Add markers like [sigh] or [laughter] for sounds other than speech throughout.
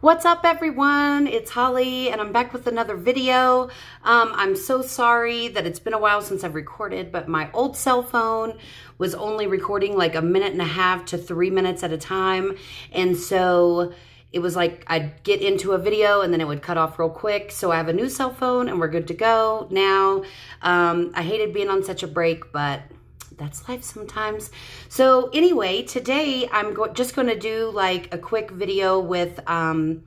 What's up everyone? It's Holly and I'm back with another video. Um, I'm so sorry that it's been a while since I've recorded, but my old cell phone was only recording like a minute and a half to three minutes at a time. And so it was like I'd get into a video and then it would cut off real quick. So I have a new cell phone and we're good to go now. Um, I hated being on such a break, but that's life sometimes. So anyway, today I'm go just going to do like a quick video with um,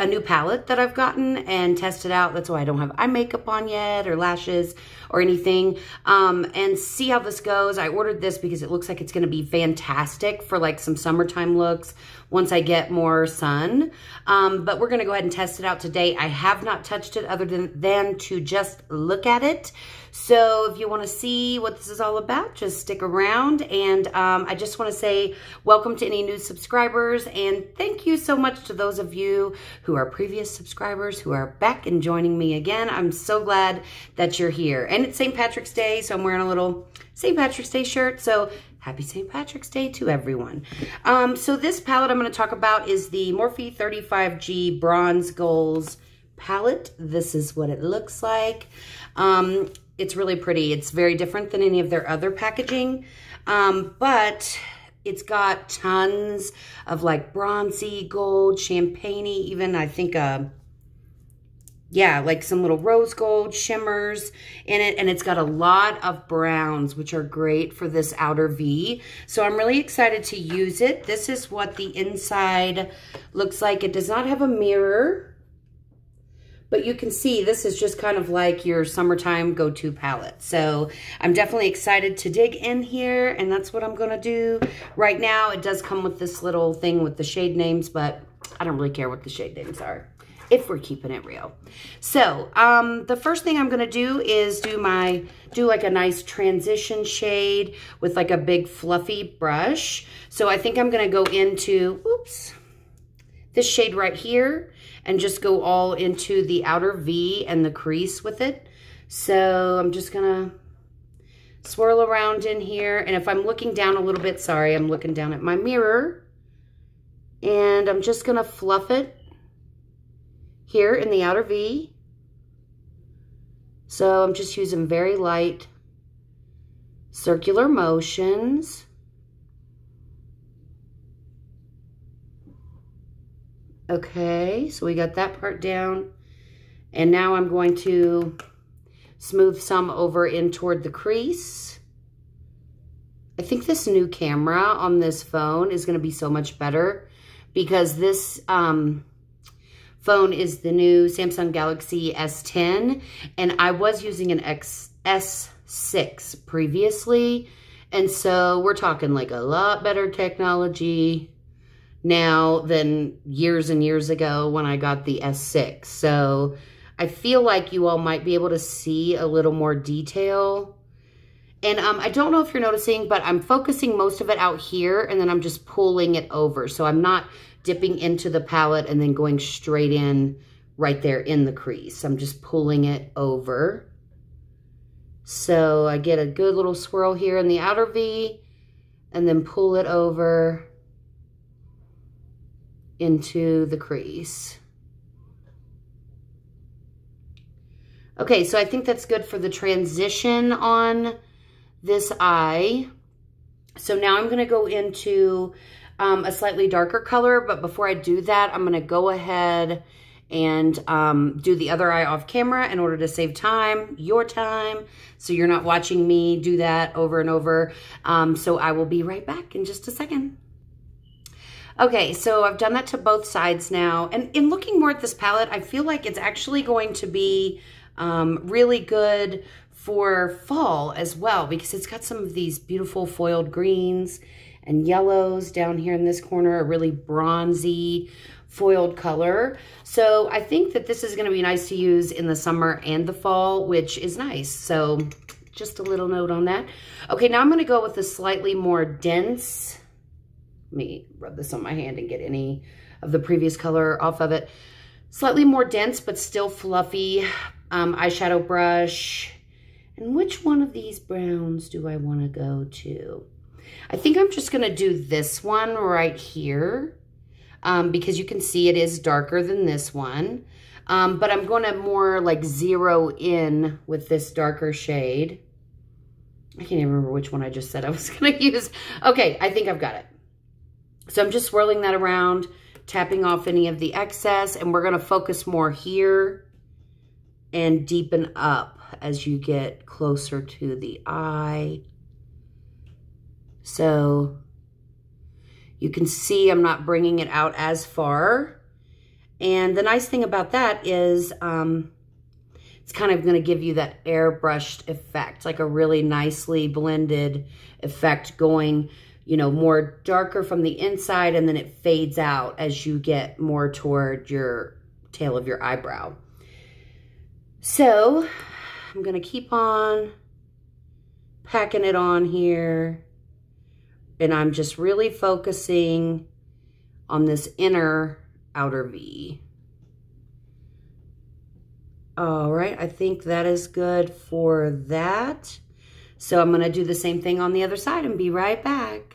a new palette that I've gotten and tested out. That's why I don't have eye makeup on yet or lashes or anything. Um, and see how this goes. I ordered this because it looks like it's going to be fantastic for like some summertime looks once I get more sun. Um, but we're going to go ahead and test it out today. I have not touched it other than, than to just look at it. So if you want to see what this is all about, just stick around. And um, I just want to say welcome to any new subscribers. And thank you so much to those of you who are previous subscribers who are back and joining me again. I'm so glad that you're here. And it's St. Patrick's Day, so I'm wearing a little St. Patrick's Day shirt. So Happy St. Patrick's Day to everyone. Um, so this palette I'm going to talk about is the Morphe 35G Bronze Goals palette. This is what it looks like. Um, it's really pretty. It's very different than any of their other packaging, um, but it's got tons of like bronzy, gold, champagne even I think uh, yeah, like some little rose gold shimmers in it. And it's got a lot of browns, which are great for this outer V. So I'm really excited to use it. This is what the inside looks like. It does not have a mirror. But you can see this is just kind of like your summertime go-to palette. So I'm definitely excited to dig in here and that's what I'm gonna do. Right now it does come with this little thing with the shade names, but I don't really care what the shade names are if we're keeping it real. So um, the first thing I'm gonna do is do my, do like a nice transition shade with like a big fluffy brush. So I think I'm gonna go into, oops, this shade right here and just go all into the outer V and the crease with it. So I'm just gonna swirl around in here. And if I'm looking down a little bit, sorry, I'm looking down at my mirror. And I'm just gonna fluff it here in the outer V. So I'm just using very light circular motions. Okay, so we got that part down. And now I'm going to smooth some over in toward the crease. I think this new camera on this phone is going to be so much better because this um, phone is the new Samsung Galaxy S10. And I was using an X S6 previously. And so we're talking like a lot better technology now than years and years ago when I got the S6. So I feel like you all might be able to see a little more detail. And um, I don't know if you're noticing, but I'm focusing most of it out here and then I'm just pulling it over. So I'm not dipping into the palette and then going straight in right there in the crease. I'm just pulling it over. So I get a good little swirl here in the outer V and then pull it over into the crease. Okay, so I think that's good for the transition on this eye. So now I'm gonna go into um, a slightly darker color, but before I do that, I'm gonna go ahead and um, do the other eye off camera in order to save time, your time, so you're not watching me do that over and over. Um, so I will be right back in just a second. Okay, so I've done that to both sides now. And in looking more at this palette, I feel like it's actually going to be um, really good for fall as well because it's got some of these beautiful foiled greens and yellows down here in this corner, a really bronzy foiled color. So I think that this is gonna be nice to use in the summer and the fall, which is nice. So just a little note on that. Okay, now I'm gonna go with a slightly more dense let me rub this on my hand and get any of the previous color off of it. Slightly more dense, but still fluffy um, eyeshadow brush. And which one of these browns do I want to go to? I think I'm just going to do this one right here. um, because you can see it is darker than this one. Um, but I'm going to more like zero in with this darker shade. I can't even remember which one I just said I was [laughs] going to use. Okay, I think I've got it. So I'm just swirling that around, tapping off any of the excess, and we're going to focus more here and deepen up as you get closer to the eye. So you can see I'm not bringing it out as far. And the nice thing about that is um, it's kind of going to give you that airbrushed effect, like a really nicely blended effect going, you know, more darker from the inside and then it fades out as you get more toward your tail of your eyebrow. So I'm going to keep on packing it on here. And I'm just really focusing on this inner outer V. All right, I think that is good for that. So I'm gonna do the same thing on the other side and be right back.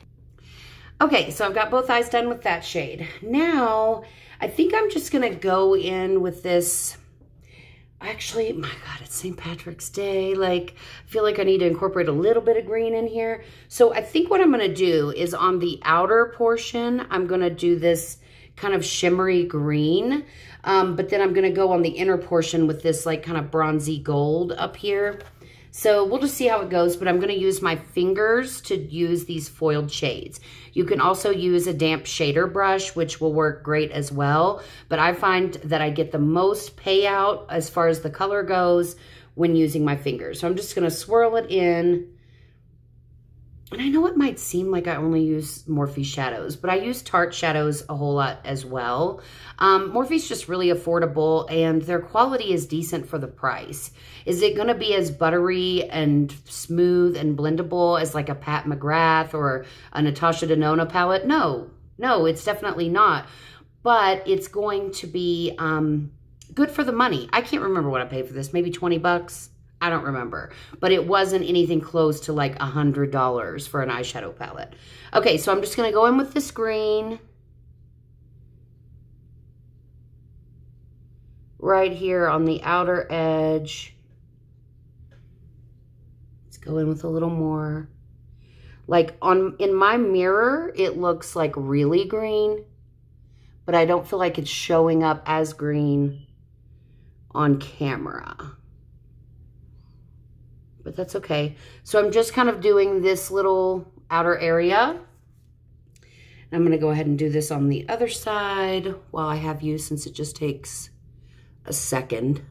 Okay, so I've got both eyes done with that shade. Now, I think I'm just gonna go in with this actually, my God, it's St. Patrick's Day. Like, I feel like I need to incorporate a little bit of green in here. So I think what I'm going to do is on the outer portion, I'm going to do this kind of shimmery green. Um, but then I'm going to go on the inner portion with this like kind of bronzy gold up here. So we'll just see how it goes, but I'm going to use my fingers to use these foiled shades. You can also use a damp shader brush, which will work great as well. But I find that I get the most payout as far as the color goes when using my fingers. So I'm just going to swirl it in and I know it might seem like I only use Morphe shadows, but I use Tarte shadows a whole lot as well. Um, Morphe's just really affordable and their quality is decent for the price. Is it going to be as buttery and smooth and blendable as like a Pat McGrath or a Natasha Denona palette? No, no, it's definitely not. But it's going to be um, good for the money. I can't remember what I paid for this, maybe 20 bucks. I don't remember. But it wasn't anything close to like a $100 for an eyeshadow palette. Okay, so I'm just going to go in with this green. Right here on the outer edge. Let's go in with a little more. Like on in my mirror, it looks like really green. But I don't feel like it's showing up as green on camera but that's okay. So I'm just kind of doing this little outer area. I'm going to go ahead and do this on the other side while I have you since it just takes a second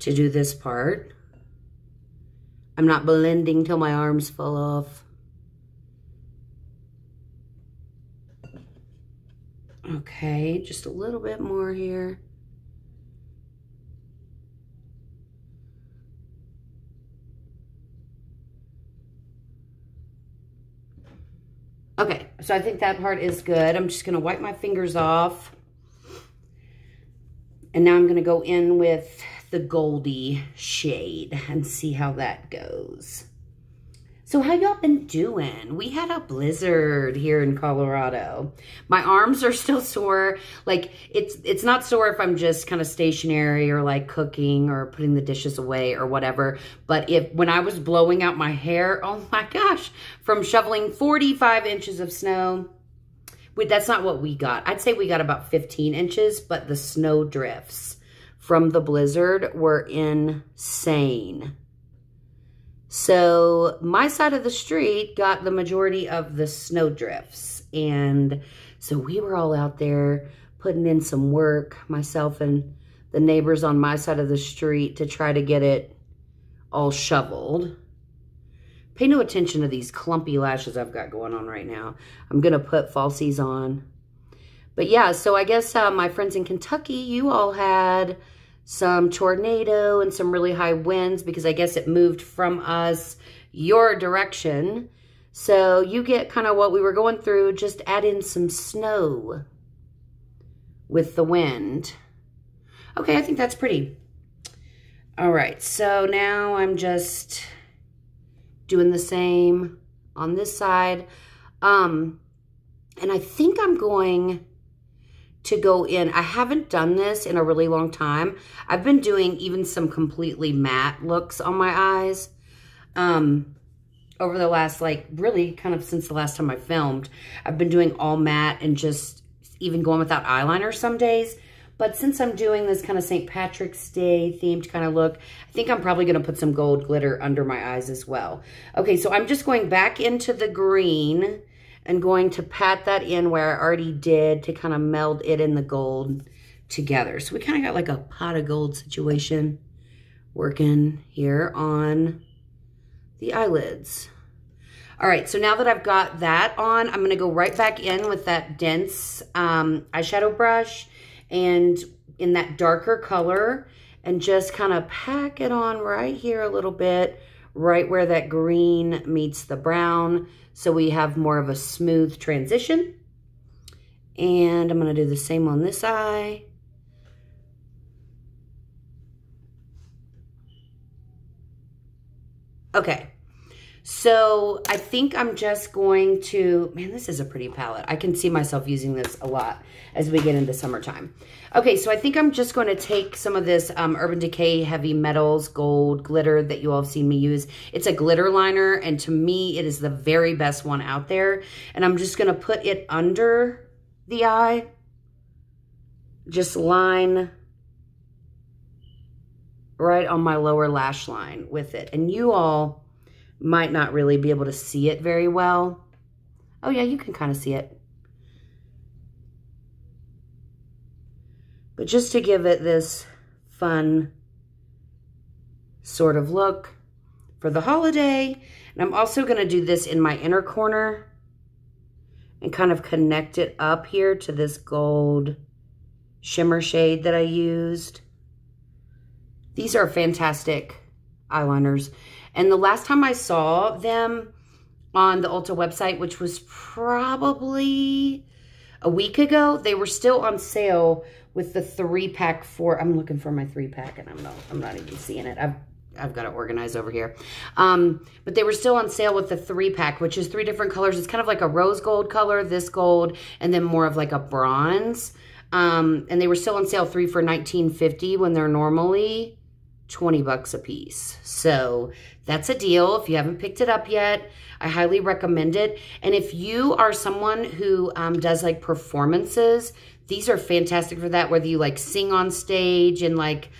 to do this part. I'm not blending till my arms fall off. Okay, just a little bit more here. Okay, so I think that part is good. I'm just going to wipe my fingers off. And now I'm going to go in with the Goldie shade and see how that goes. So how y'all been doing? We had a blizzard here in Colorado. My arms are [laughs] still sore. Like it's it's not sore if I'm just kind of stationary or like cooking or putting the dishes away or whatever. But if when I was blowing out my hair, [laughs] oh my gosh, from shoveling 45 inches of snow, we, that's not what we got. I'd say we got about 15 inches, but the snow drifts from the blizzard were insane. So my side of the street got the majority of the snow drifts. And so we were all out there putting in some work, myself and the neighbors on my side of the street to try to get it all shoveled. Pay no attention to these clumpy lashes I've got going on right now. I'm going to put falsies on. But yeah, so I guess uh, my friends in Kentucky, you all had some tornado and some really high winds because I guess it moved from us your direction. So you get kind of what we were going through, just add in some snow with the wind. Okay, I think that's pretty. All right, so now I'm just doing the same on this side. Um, and I think I'm going to go in. I haven't done this in a really long time. I've been doing even some completely matte looks on my eyes um, over the last, like, really kind of since the last time I filmed. I've been doing all matte and just even going without eyeliner some days. But since I'm doing this kind of St. Patrick's Day themed kind of look, I think I'm probably going to put some gold glitter under my eyes as well. Okay, so I'm just going back into the green and going to pat that in where I already did to kind of meld it and the gold together. So we kind of got like a pot of gold situation working here on the eyelids. All right, so now that I've got that on, I'm gonna go right back in with that dense um, eyeshadow brush and in that darker color and just kind of pack it on right here a little bit, right where that green meets the brown. So we have more of a smooth transition. And I'm gonna do the same on this eye. Okay, so I think I'm just going to, man, this is a pretty palette. I can see myself using this a lot as we get into summertime. Okay, so I think I'm just going to take some of this um, Urban Decay Heavy Metals Gold Glitter that you all have seen me use. It's a glitter liner, and to me, it is the very best one out there. And I'm just going to put it under the eye. Just line right on my lower lash line with it. And you all might not really be able to see it very well. Oh yeah, you can kind of see it. But just to give it this fun sort of look for the holiday. And I'm also going to do this in my inner corner and kind of connect it up here to this gold shimmer shade that I used. These are fantastic eyeliners. And the last time I saw them on the Ulta website, which was probably a week ago, they were still on sale with the three pack for, I'm looking for my three pack and I'm not, I'm not even seeing it. I've, I've got it organized over here. Um, but they were still on sale with the three pack, which is three different colors. It's kind of like a rose gold color, this gold, and then more of like a bronze. Um, and they were still on sale three for 19.50 when they're normally 20 bucks a piece. So that's a deal. If you haven't picked it up yet, I highly recommend it. And if you are someone who um, does like performances, these are fantastic for that, whether you like sing on stage and like,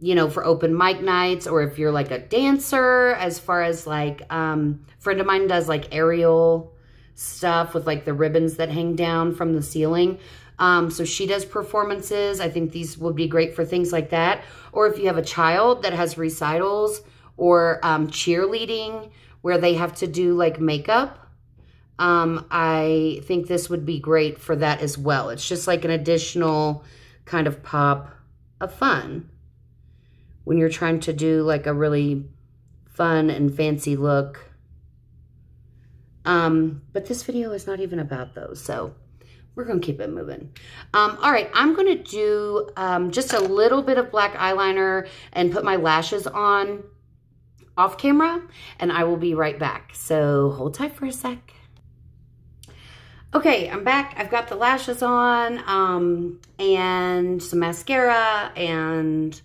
you know, for open mic nights, or if you're like a dancer, as far as like, um, friend of mine does like aerial stuff with like the ribbons that hang down from the ceiling. Um, so she does performances. I think these would be great for things like that. Or if you have a child that has recitals or um, cheerleading where they have to do like makeup, um, I think this would be great for that as well. It's just like an additional kind of pop of fun when you're trying to do like a really fun and fancy look. Um, but this video is not even about those, so we're to keep it moving. Um, all right, I'm to do um, just a little bit of black eyeliner and put my lashes on off camera, and I will be right back. So hold tight for a sec. Okay, I'm back. I've got the lashes on um, and some mascara and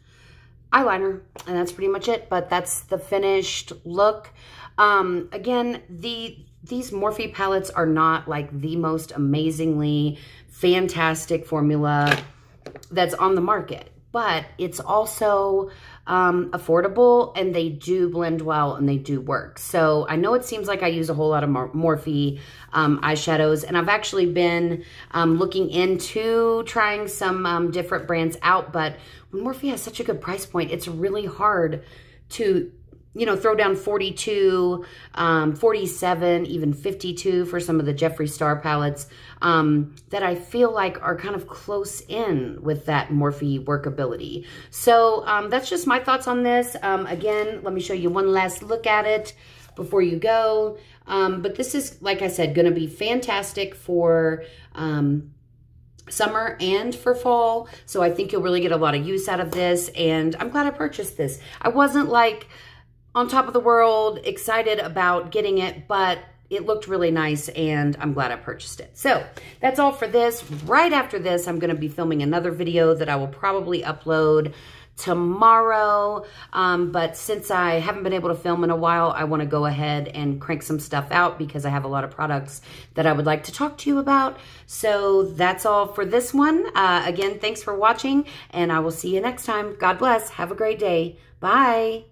eyeliner, and that's pretty much it. But that's the finished look. Um, again, the these Morphe palettes are not like the most amazingly fantastic formula that's on the market, but it's also um, affordable and they do blend well and they do work. So I know it seems like I use a whole lot of Morphe um, eyeshadows and I've actually been um, looking into trying some um, different brands out, but when Morphe has such a good price point, it's really hard to you know, throw down 42, um, 47, even 52 for some of the Jeffree Star palettes um, that I feel like are kind of close in with that Morphe workability. So um, that's just my thoughts on this. Um, again, let me show you one last look at it before you go. Um, but this is, like I said, going to be fantastic for um, summer and for fall. So I think you'll really get a lot of use out of this. And I'm glad I purchased this. I wasn't like on top of the world, excited about getting it, but it looked really nice and I'm glad I purchased it. So that's all for this. Right after this, I'm going to be filming another video that I will probably upload tomorrow. Um, but since I haven't been able to film in a while, I want to go ahead and crank some stuff out because I have a lot of products that I would like to talk to you about. So that's all for this one. Uh, again, thanks for watching and I will see you next time. God bless. Have a great day. Bye.